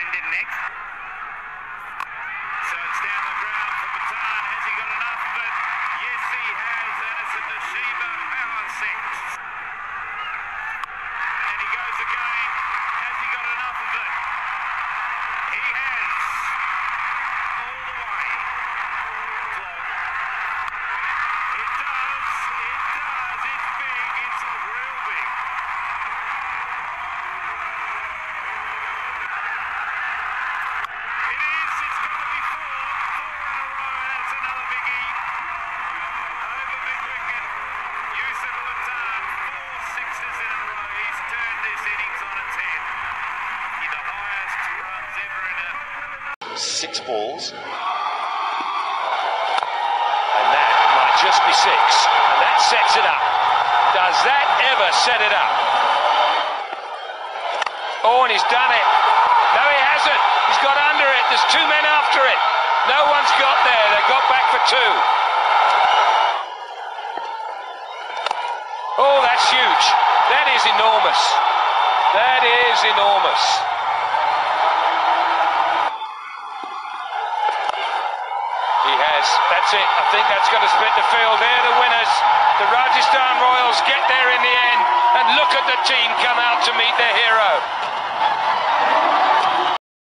send in next. So it's down the ground for Pathan. Six balls. And that might just be six. And that sets it up. Does that ever set it up? Oh, and he's done it. No, he hasn't. He's got under it. There's two men after it. No one's got there. They got back for two. Oh, that's huge. That is enormous. That is enormous. He has. That's it. I think that's going to split the field. They're the winners. The Rajasthan Royals get there in the end. And look at the team come out to meet their hero.